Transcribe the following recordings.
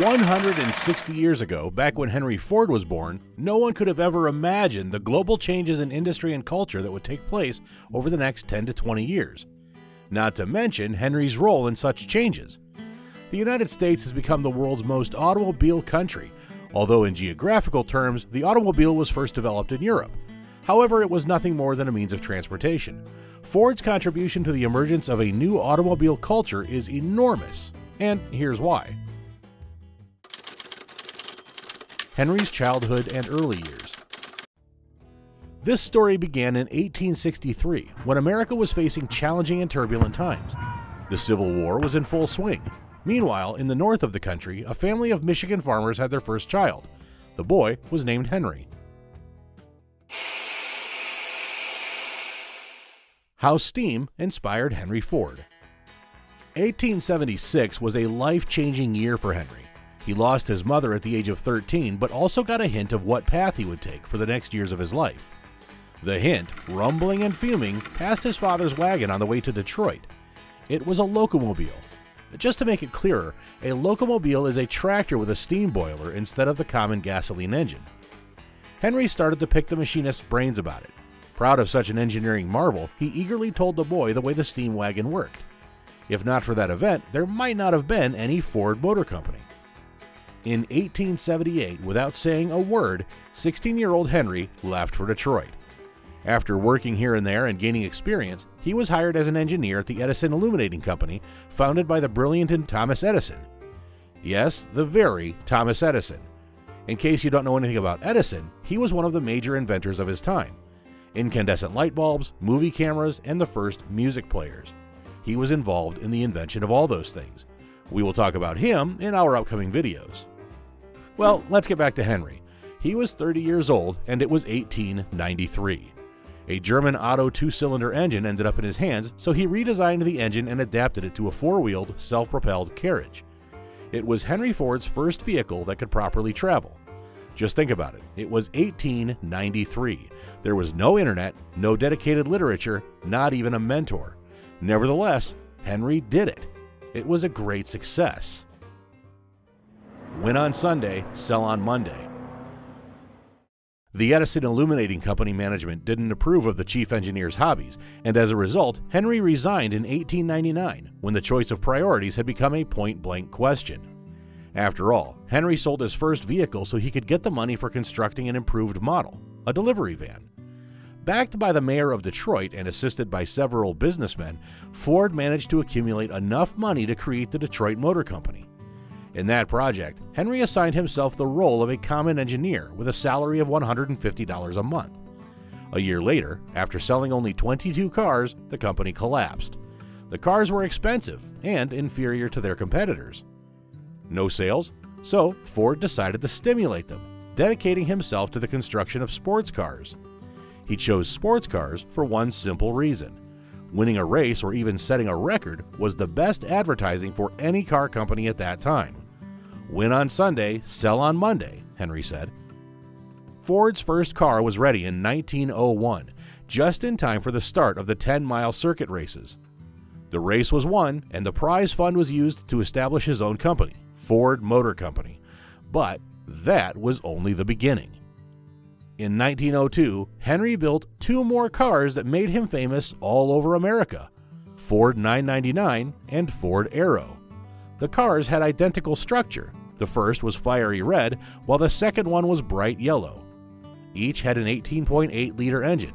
160 years ago, back when Henry Ford was born, no one could have ever imagined the global changes in industry and culture that would take place over the next 10 to 20 years. Not to mention Henry's role in such changes. The United States has become the world's most automobile country, although in geographical terms, the automobile was first developed in Europe. However, it was nothing more than a means of transportation. Ford's contribution to the emergence of a new automobile culture is enormous, and here's why. Henry's childhood and early years. This story began in 1863 when America was facing challenging and turbulent times. The Civil War was in full swing. Meanwhile, in the north of the country, a family of Michigan farmers had their first child. The boy was named Henry. How steam inspired Henry Ford. 1876 was a life changing year for Henry. He lost his mother at the age of 13, but also got a hint of what path he would take for the next years of his life. The hint, rumbling and fuming, passed his father's wagon on the way to Detroit. It was a locomobile. Just to make it clearer, a locomobile is a tractor with a steam boiler instead of the common gasoline engine. Henry started to pick the machinist's brains about it. Proud of such an engineering marvel, he eagerly told the boy the way the steam wagon worked. If not for that event, there might not have been any Ford Motor Company. In 1878, without saying a word, 16 year old Henry left for Detroit. After working here and there and gaining experience, he was hired as an engineer at the Edison Illuminating Company, founded by the brilliant Thomas Edison. Yes, the very Thomas Edison. In case you don't know anything about Edison, he was one of the major inventors of his time incandescent light bulbs, movie cameras, and the first music players. He was involved in the invention of all those things. We will talk about him in our upcoming videos. Well, let's get back to Henry. He was 30 years old, and it was 1893. A German Otto two cylinder engine ended up in his hands, so he redesigned the engine and adapted it to a four wheeled, self propelled carriage. It was Henry Ford's first vehicle that could properly travel. Just think about it. It was 1893. There was no internet, no dedicated literature, not even a mentor. Nevertheless, Henry did it. It was a great success. Win on Sunday, sell on Monday. The Edison Illuminating Company management didn't approve of the chief engineer's hobbies, and as a result, Henry resigned in 1899 when the choice of priorities had become a point blank question. After all, Henry sold his first vehicle so he could get the money for constructing an improved model, a delivery van. Backed by the mayor of Detroit and assisted by several businessmen, Ford managed to accumulate enough money to create the Detroit Motor Company. In that project, Henry assigned himself the role of a common engineer with a salary of $150 a month. A year later, after selling only 22 cars, the company collapsed. The cars were expensive and inferior to their competitors. No sales, so Ford decided to stimulate them, dedicating himself to the construction of sports cars. He chose sports cars for one simple reason winning a race or even setting a record was the best advertising for any car company at that time. Win on Sunday, sell on Monday, Henry said. Ford's first car was ready in 1901, just in time for the start of the 10 mile circuit races. The race was won, and the prize fund was used to establish his own company, Ford Motor Company. But that was only the beginning. In 1902, Henry built two more cars that made him famous all over America Ford 999 and Ford Arrow. The cars had identical structure. The first was fiery red, while the second one was bright yellow. Each had an 18.8 liter engine.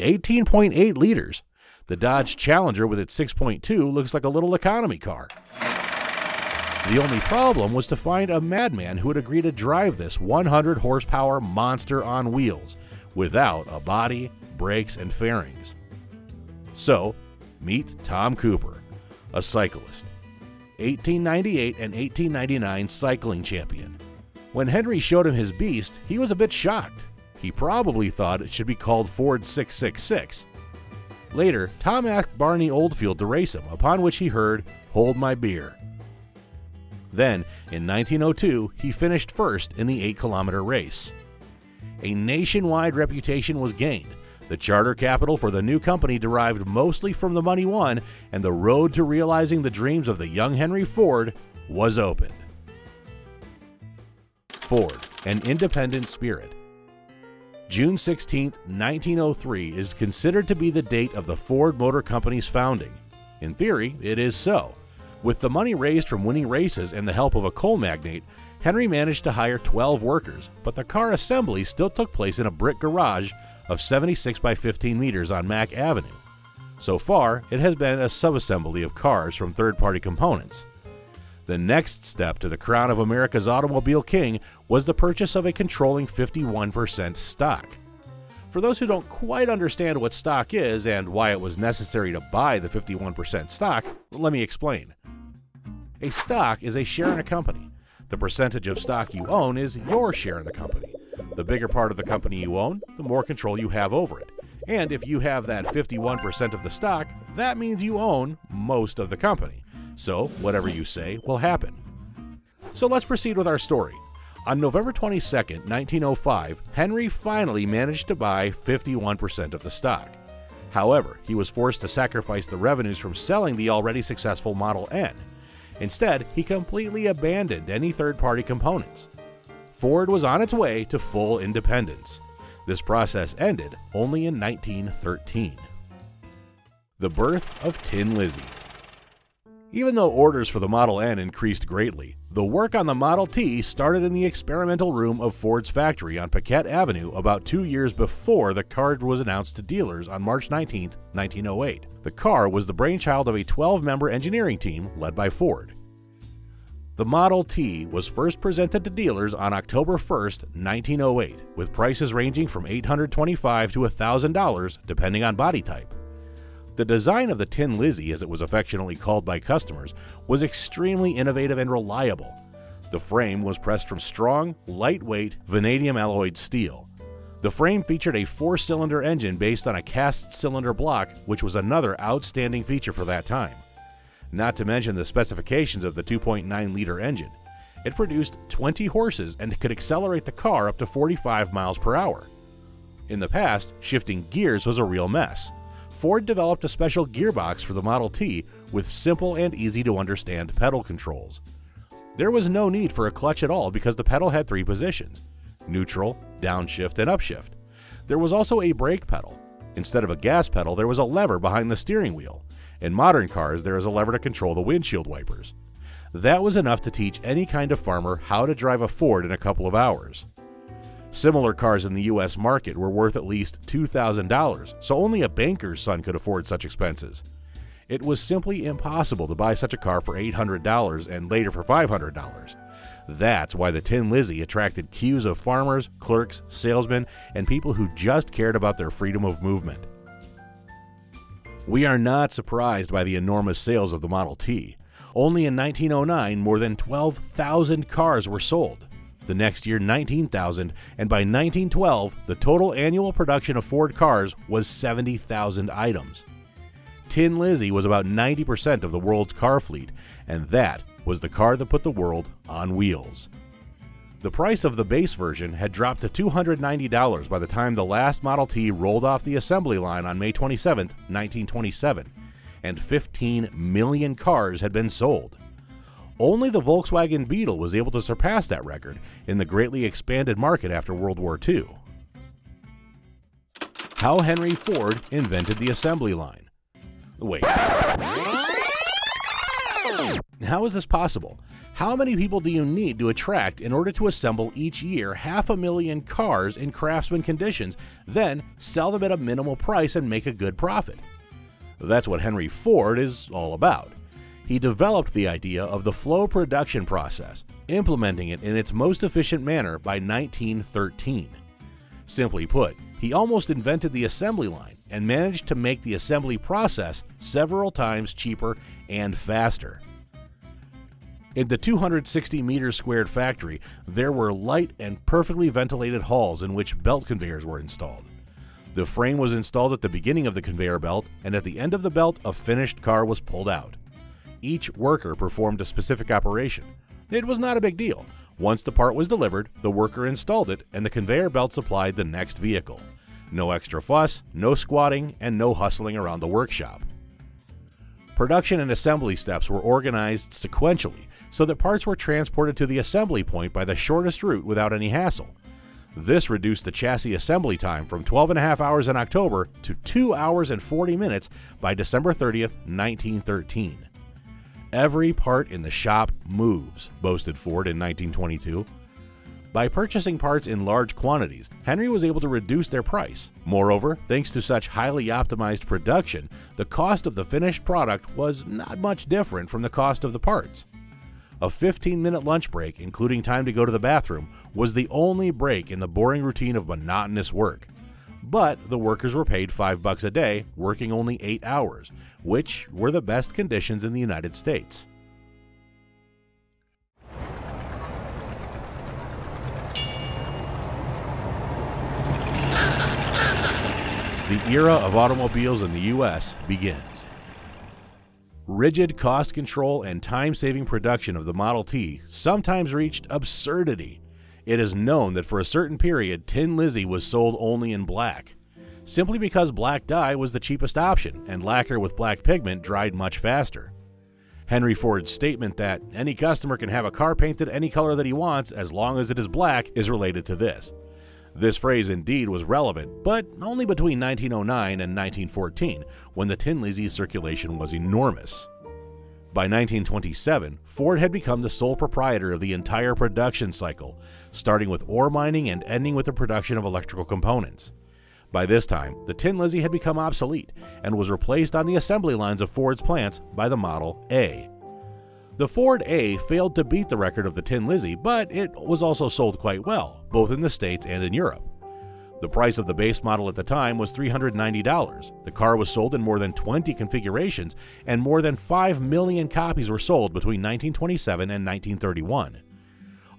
18.8 liters! The Dodge Challenger with its 6.2 looks like a little economy car. The only problem was to find a madman who would agree to drive this 100 horsepower monster on wheels without a body, brakes, and fairings. So, meet Tom Cooper, a cyclist. 1898 and 1899 cycling champion. When Henry showed him his beast, he was a bit shocked. He probably thought it should be called Ford 666. Later, Tom asked Barney Oldfield to race him, upon which he heard, Hold my beer. Then, in 1902, he finished first in the 8 kilometer race. A nationwide reputation was gained. The charter capital for the new company derived mostly from the money won, and the road to realizing the dreams of the young Henry Ford was opened. Ford, an independent spirit. June 16, 1903 is considered to be the date of the Ford Motor Company's founding. In theory, it is so. With the money raised from winning races and the help of a coal magnate, Henry managed to hire 12 workers, but the car assembly still took place in a brick garage of 76 by 15 meters on Mack Avenue. So far, it has been a subassembly of cars from third party components. The next step to the crown of America's automobile king was the purchase of a controlling 51% stock. For those who don't quite understand what stock is and why it was necessary to buy the 51% stock, let me explain. A stock is a share in a company. The percentage of stock you own is your share in the company. The bigger part of the company you own, the more control you have over it. And if you have that 51% of the stock, that means you own most of the company. So, whatever you say will happen. So let's proceed with our story. On November 22, 1905, Henry finally managed to buy 51% of the stock. However, he was forced to sacrifice the revenues from selling the already successful Model N. Instead, he completely abandoned any third party components. Ford was on its way to full independence. This process ended only in 1913. The birth of Tin Lizzie. Even though orders for the Model N increased greatly, the work on the Model T started in the experimental room of Ford's factory on Piquette Avenue about two years before the car was announced to dealers on March 19, 1908. The car was the brainchild of a 12 member engineering team led by Ford. The Model T was first presented to dealers on October 1, 1908, with prices ranging from 825 to $1,000 depending on body type. The design of the Tin Lizzie, as it was affectionately called by customers, was extremely innovative and reliable. The frame was pressed from strong, lightweight, vanadium alloyed steel. The frame featured a four cylinder engine based on a cast cylinder block, which was another outstanding feature for that time not to mention the specifications of the 2.9 liter engine. It produced 20 horses and could accelerate the car up to 45 miles per hour. In the past, shifting gears was a real mess. Ford developed a special gearbox for the Model T with simple and easy to understand pedal controls. There was no need for a clutch at all because the pedal had three positions neutral, downshift, and upshift. There was also a brake pedal. Instead of a gas pedal, there was a lever behind the steering wheel. In modern cars, there is a lever to control the windshield wipers. That was enough to teach any kind of farmer how to drive a Ford in a couple of hours. Similar cars in the US market were worth at least $2,000, so only a banker's son could afford such expenses. It was simply impossible to buy such a car for $800 and later for $500. That's why the Tin Lizzie attracted queues of farmers, clerks, salesmen, and people who just cared about their freedom of movement. We are not surprised by the enormous sales of the Model T. Only in 1909, more than 12,000 cars were sold. The next year, 19,000, and by 1912, the total annual production of Ford cars was 70,000 items. Tin Lizzie was about 90% of the world's car fleet, and that was the car that put the world on wheels. The price of the base version had dropped to $290 by the time the last Model T rolled off the assembly line on May 27, 1927, and 15 million cars had been sold. Only the Volkswagen Beetle was able to surpass that record in the greatly expanded market after World War II. How Henry Ford invented the assembly line. Wait. How is this possible? How many people do you need to attract in order to assemble each year half a million cars in craftsman conditions, then sell them at a minimal price and make a good profit? That's what Henry Ford is all about. He developed the idea of the flow production process, implementing it in its most efficient manner by 1913. Simply put, he almost invented the assembly line and managed to make the assembly process several times cheaper and faster. In the 260 meter squared factory, there were light and perfectly ventilated halls in which belt conveyors were installed. The frame was installed at the beginning of the conveyor belt, and at the end of the belt, a finished car was pulled out. Each worker performed a specific operation. It was not a big deal. Once the part was delivered, the worker installed it, and the conveyor belt supplied the next vehicle. No extra fuss, no squatting, and no hustling around the workshop. Production and assembly steps were organized sequentially so that parts were transported to the assembly point by the shortest route without any hassle. This reduced the chassis assembly time from 12 and a half hours in October to 2 hours and 40 minutes by December 30th, 1913. Every part in the shop moves, boasted Ford in 1922. By purchasing parts in large quantities, Henry was able to reduce their price. Moreover, thanks to such highly optimized production, the cost of the finished product was not much different from the cost of the parts. A 15 minute lunch break, including time to go to the bathroom, was the only break in the boring routine of monotonous work. But the workers were paid 5 bucks a day, working only 8 hours, which were the best conditions in the United States. The era of automobiles in the US begins. Rigid cost control and time saving production of the Model T sometimes reached absurdity. It is known that for a certain period, Tin Lizzie was sold only in black, simply because black dye was the cheapest option and lacquer with black pigment dried much faster. Henry Ford's statement that any customer can have a car painted any color that he wants as long as it is black is related to this. This phrase indeed was relevant, but only between 1909 and 1914, when the Tin Lizzie circulation was enormous. By 1927, Ford had become the sole proprietor of the entire production cycle, starting with ore mining and ending with the production of electrical components. By this time, the Tin Lizzie had become obsolete and was replaced on the assembly lines of Ford's plants by the Model A. The Ford A failed to beat the record of the Tin Lizzie, but it was also sold quite well, both in the States and in Europe. The price of the base model at the time was $390. The car was sold in more than 20 configurations, and more than 5 million copies were sold between 1927 and 1931.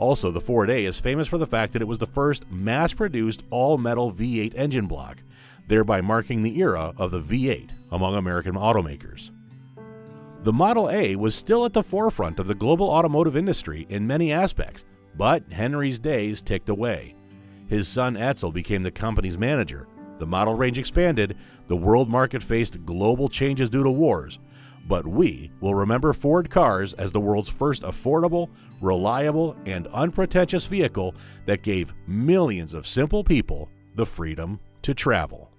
Also, the Ford A is famous for the fact that it was the first mass produced all metal V8 engine block, thereby marking the era of the V8 among American automakers. The Model A was still at the forefront of the global automotive industry in many aspects, but Henry's days ticked away. His son Edsel became the company's manager. The model range expanded, the world market faced global changes due to wars, but we will remember Ford cars as the world's first affordable, reliable, and unpretentious vehicle that gave millions of simple people the freedom to travel.